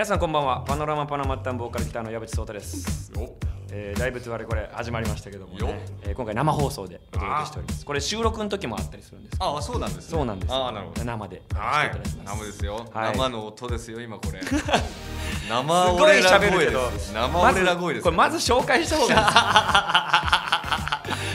皆さんこんばんは。パノラマパナマッタンボーカルギターの矢渕壮太です、よえー、ライブとあれこれ始まりましたけども、よねえー今回生放送でお届けしております。これ収録の時もあったりするんですああそうなんです、ね、そうなんですああなるほど。生ではい。生ですよ、はい。生の音ですよ今これ。す 生ごい俺ら喋るけど声です。生俺ら声ですこれまず紹介した方がいいです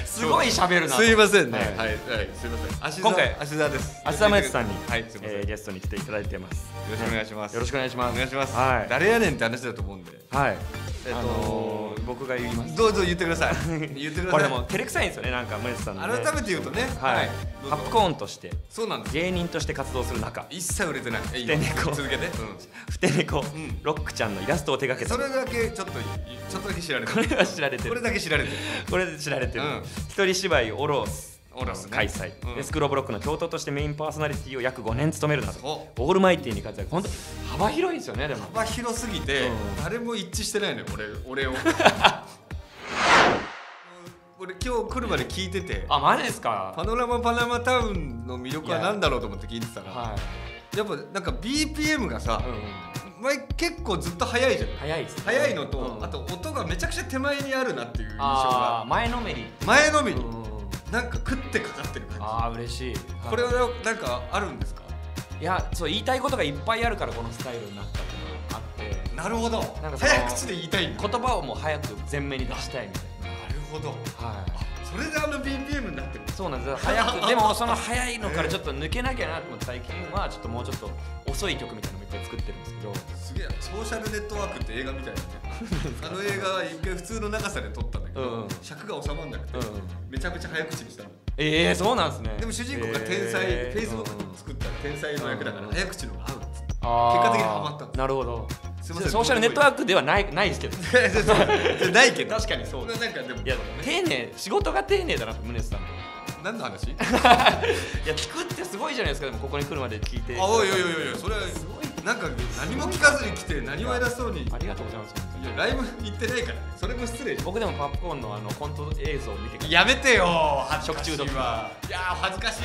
すごい喋るなすいませんね。ははい。い、はい、すいません。足今回足田です。浅田真由さんに、はい。すえーゲストに来ていただいてます。よろしくお願いします。よろしくお願いします。お願いします、はい。誰やねんって話だと思うんで。はいえっとあのー僕が言います。どうぞ言ってください。言ってください。これでも照れくさいんですよねなんか宗津さん。改めて言うとね。はい、どうぞ。ハップコーンとして。そうなんです。芸人として活動する中。一切売れてない。えいいで猫続けて、うん。ふて猫、ん。ロックちゃんのイラストを手掛けたそれだけちょっといちょっとだけ知られてる。これは知られてる。これだけ知られてるこれで知られてる、うん。一人芝居オロスオロスね。開催、うん。でスクローブロックの教頭としてメインパーソナリティを約5年務めるなど。そオールマイティに活躍。本当幅広いですよねでも。幅広すぎて、うん。誰も一致してないのよ俺 俺を。俺今日来るまで聞いてて。あマジですか？パノラマパナマタウンの魅力は何だろうと思って聞いてたら。はい、やっぱなんか BPM がさ、うん、前結構ずっと速いじゃん。早いですね。速いのと、うんあと音がめちゃくちゃ手前にあるなっていう印象が。前のめり、前のめり、うんなんか食ってかかってる感ああ嬉しい。じこれはなんかあるんですか？いやそう言いたいことがいっぱいあるからこのスタイルになったっていうのがあって。なるほど。なんか早口で言いたい言葉をもう早く前面に出したいみたいな。るほど。なはいそれであの BPM になってる。そうなんです。早くでもその早いのからちょっと抜けなきゃなと思って最近はちょっともうちょっと遅い曲みたいなのもいっぱい作ってるんですけど。すげえ。ソーシャルネットワークって映画みたいなねあの映画一回普通の長さで撮ったんだけど、うん。うん尺が収まんなくて、うんめちゃくちゃ早口にしたの。ええそうなんですね。でも主人公が天才、えー Facebook うん。作った天才の役だからうん早口のが合うっつって。あー結果的にハマったのなるほどすいません。ソーシャルネットワークではないないですけど。ないけど。確かにそうなんかでもいや丁寧仕事が丁寧だなと宗さんの何の話？いや聞くってすごいじゃないですかでもここに来るまで聞いて。あおいおいおいおいそれはなんか何も聞かずに来て何も偉そうに。いありがとうございます。やライブ行ってないからそれも失礼僕でもパップコーンのあのコント映像を見てやめてよ恥ずかしい食中毒。わいやー恥ずかしい。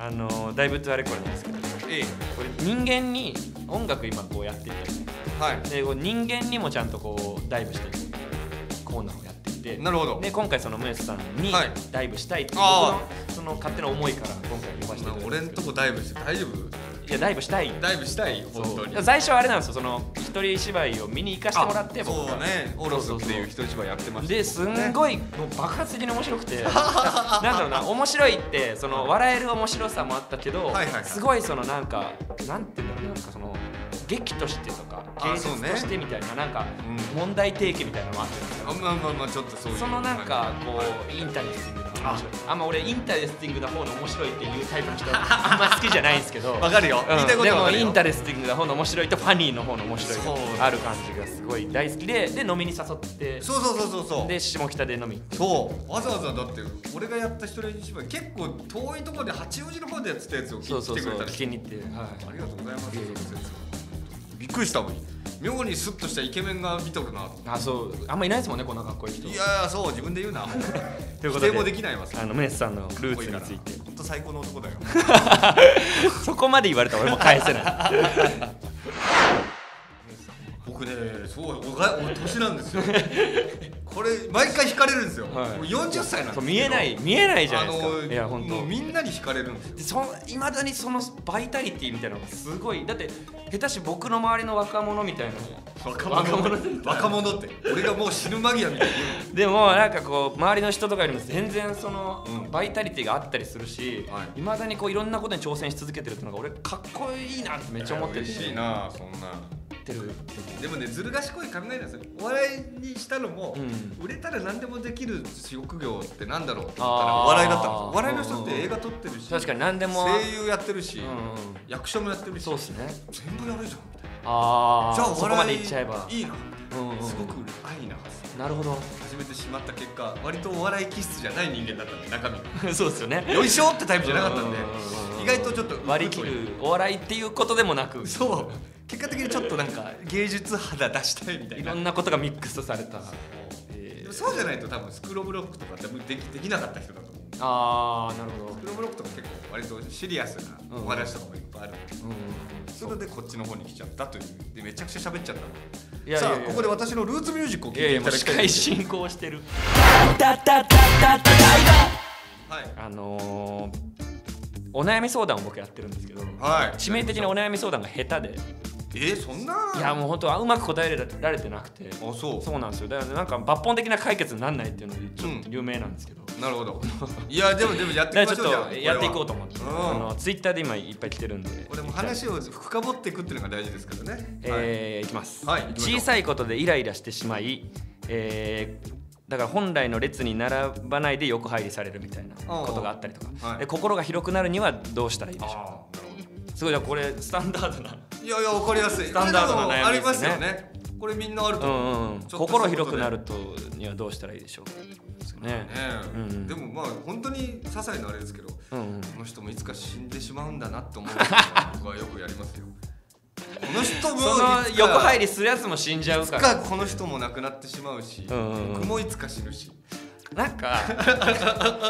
あのだいぶとあれこれなんですけどええ。これ人間に音楽今こうやっていったり。はい。でこう人間にもちゃんとこうダイブしていくコーナーをやっていて。なるほど。で今回その宗さんにはい。ダイブしたいっていうあ僕のその勝手な思いから今回呼ばせていただいた俺んとこダイブして大丈夫？いやダイブしたいダイブしたいそう。本当に。最初はあれなんですよ。その一人芝居を見に行かせてもらって。あ僕がそうねオロスっていうそ人一番やってましたですんごいもう爆発的に面白くて。なんだろうな面白いってその笑える面白さもあったけど、はいはいはい。すごいそのなんかなんていうんだろうなんかその劇としてとか芸術としてみたいななんかうん。問題提起みたいなのもあってあまあまあまあちょっとそういうそのなんかこう interesting な面白いあんま俺 interesting な方の面白いっていうタイプの人 あんま好きじゃないんですけど。わかるよ。うん。言いたいことでも interesting な方の面白いと funny の方の面白いそう。がある感じがすごい大好きでで飲みに誘ってそうそうそうそうそう。で下北で飲みそう。わざわざだって俺がやった一人芝居結構遠いところで八王子の方でやってたやつをそう聞そそう聞いうてくれたりきに行って、はい。ありがとうございますびっくりしたもん。妙にスッとしたイケメンが見とるなと。あそう。あんまいないですもんねこんなかっこいい人。いやーそう自分で言うな。ということでもできないわあのメスさんのルーツについて。本当最高の男だよ。そこまで言われたら俺も返せない。僕ねそうおがお年なんですよこれ毎回惹かれるんですよ、はい。もう40歳なんです見えない見えないじゃあないですか、のいや本当。もうみんなに惹かれるんですよ。いまだにそのバイタリティみたいなのがすごいだって下手し僕の周りの若者みたいな。若若者若者って。俺がもう死ぬ間際みたいに言う。でもなんかこう周りの人とかよりも全然そのうん。バイタリティがあったりするしはい。いまだにこういろんなことに挑戦し続けてるっていうのが俺かっこいいなってめっちゃ思ってて嬉しいなそんなてる。でもねずる賢い考えなんですよ。お笑いにしたのも、うん。売れたら何でもできる職業ってなんだろうと思ったらお笑いだったんですよ。お笑いの人って映画撮ってるし確かに何でも。声優やってるし、うん。うん役者もやってるしそうっすね。全部やるじゃんみたいああなじゃあおそこまで笑いいっちゃえば。いいな、うんうんすごく愛ななるほど。始めてしまった結果割とお笑い気質じゃない人間だったんで中身が。そうですよね。よいしょってタイプじゃなかったんで意外とちょっと割り切るお笑いっていうことでもなく。そう。結果的にちょっとなんか芸術肌出したいみたいな。いろんなことがミックスされた。そう。じゃないと多分スクローブロックとかってできできなかった人だと思うああなるほど。プロブロックとか結構割とシリアスなお話とかもいっぱいある。んで、うん。それでこっちの方に来ちゃったという。でめちゃくちゃ喋っちゃったの。いやいやいや。さあここで私のルーツミュージックを聴いていただきたい司会進行してる。はい。あのーお悩み相談を僕やってるんですけどはい。致命的にお悩み相談が下手で。えー、そんな？いやもう本当はうまく答えられてなくて。あそう。そうなんですよ。だからなんか抜本的な解決にならないっていうのでちょっと有名なんですけど、なるほど。いやでもでもやっていきましょうっとやっていこうと思思って、うん。あのツイッターで今いっぱい来てるんで。これも話を深掘っていくっていうのが大事ですからね。えーい。きます、はい小さいことでイライラしてしまい、えーだから本来の列に並ばないで横入りされるみたいなことがあったりとか、はい。で心が広くなるにはどうしたらいいでしょう？すごいじゃあこれスタンダードな。どいやいやわかりやすい。スタンダードな悩みですね。ありますよね。これみんなあるとう。思う、心広くなるとにはどうしたらいいでしょう？よね。ね。え、うん。でもまあ本当に些細なあれですけどこうんうん。の人もいつか死んでしまうんだなって思う 僕はよくやりますよ。この人も横入りするやつも死んじゃうから。かこの人も亡くなってしまうし、うんうんうん。僕もいつか死ぬしなんか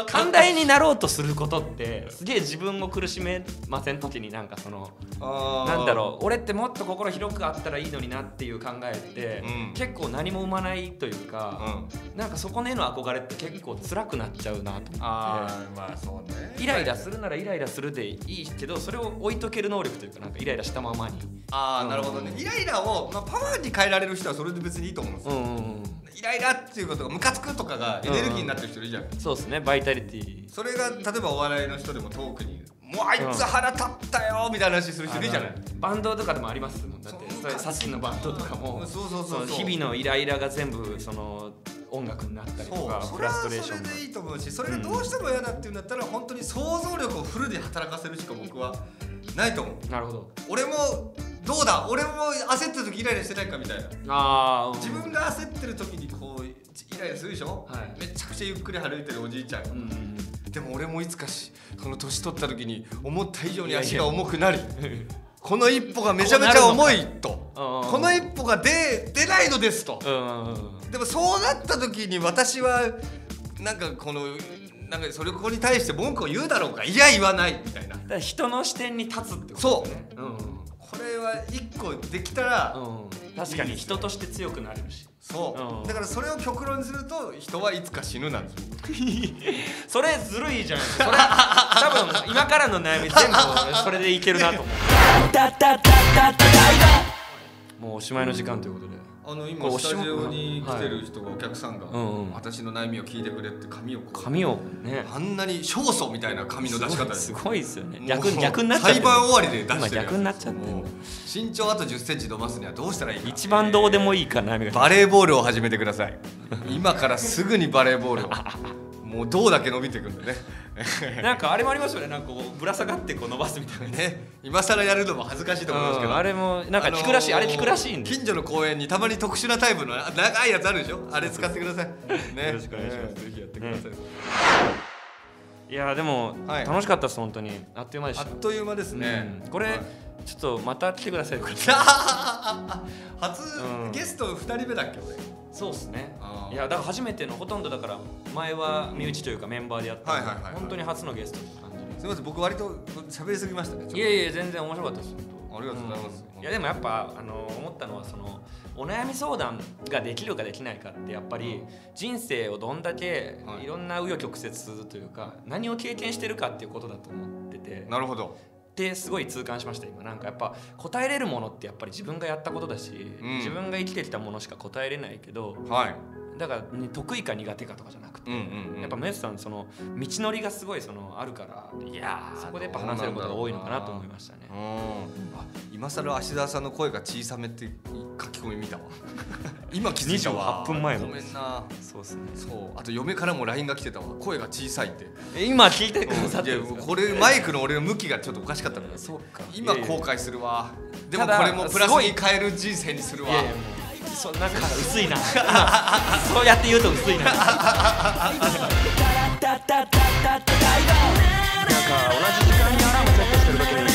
寛大になろうとすることってすげえ自分を苦しめません？時になんかそのなんだろう俺ってもっと心広くあったらいいのになっていう考えって、うん。結構何も生まないというか、うん。なんかそこへの憧れって結構辛くなっちゃうなと思って。ああまあそうね。イライラするならイライラするでいいけどそれを置いとける能力というかなんかイライラしたままに。ああなるほどね。イライラを、まあ、パワーに変えられる人はそれで別にいいと思うんですよ、うんうんうんイライラっていうことがムカつくとかがエネルになってる人いるじゃん、そうですねバイタリティそれが例えばお笑いの人でもトークに「もうあいつ腹立ったよ」みたいな話する人いるじゃない。バンドとかでもありますもんだって。それさっきのバンドとかも。そうそうそうそう。の日々のイライラが全部その音楽になったりとかフラストレーションが。でいいと思うしそれがどうしても嫌だっていうんだったら本当に想像力をフルで働かせるしか僕はないと思う。なるほど。俺もどうだ？俺も焦ってる時イライラしてないかみたいな。ああ自分が焦ってる時にこうイラするでしょ、はい。めちゃくちゃゆっくり歩いてるおじいちゃん、うんうんでも俺もいつかしこの年取った時に思った以上に足が重くなり この一歩がめちゃめちゃ重いと。この一歩が出出ないのですと。でもそうなった時に私はなんかこのなんかそれここに対して文句を言うだろうか。いや言わないみたいな。だから人の視点に立つってことそう。うんこれは一個できたら、うん確かに人として強くなれるしそう、うん。だからそれを極論にすると人はいつか死ぬなんですよ。それずるいじゃないですかそれ多分今からの悩み全部それでいけるなと思うもうおしまいの時間ということで。あのこ今スタジオに来てる人がお客さんが、私の悩みを聞いてくれって紙をこう。髪をね。あんなに勝訴みたいな紙の出し方で。すすごいですよね。逆逆になっちゃってる。裁判終わりで出してる今逆になっちゃってる。もう身長あと1 0ンチ伸ばすにはどうしたらいいか。一番どうでもいいから悩みが。バレーボールを始めてください。今からすぐにバレーボールをもう胴だけ伸びてくんでね。なんかあれもありますよね。なんかこうぶら下がってこう伸ばすみたいな。ね。ね今更やるのも恥ずかしいと思いますけど。あれもなんか聞くらしい、あれ聞くらしいんで近所の公園にたまに特殊なタイプの長いやつあるでしょあれ使ってください。ね。よろしくお願いします。ねぜひやってください、いやでも、はい。楽しかったです本当に。あっという間でしたあっという間ですね、うん。これ、はいちょっとまた来てくださいよ。初、うん。ゲスト2人目だっけ俺。そうですね。いやだから初めてのほとんどだから前は身内というかメンバーでやったん本当に初のゲストって感じすみません僕割と喋りすぎましたねいやいや全然面白かったですありがとうございます。いやでもやっぱあの思ったのはそのお悩み相談ができるかできないかってやっぱり人生をどんだけはい。いろんな紆余曲折というか何を経験してるかっていうことだと思ってて。なるほど。ってすごい痛感しました今。なんかやっぱ答えれるものってやっぱり自分がやったことだし、うん。自分が生きてきたものしか答えれないけどはいだから、ね、得意か苦手かとかじゃなくて、うんうんうん。やっぱメスさんその道のりがすごいそのあるからいやそこでやっぱ話せることが多いのかなと思いましたね。うんあ今更芦澤さんの声が小さめって書き込み見たわ。今気づいたわ。28分前の。ごめんな。そうですね。そう。あと嫁からも LINE が来てたわ。声が小さいって。え今聞いてくださってるんですか？これマイクの俺の向きがちょっとおかしかったからそうか。今後悔するわ。でもこれもプラスに変える人生にするわ。いやいやそなんか薄いな。そうやって言うと薄いな。なんか同じ時間にアラームセットしてる時に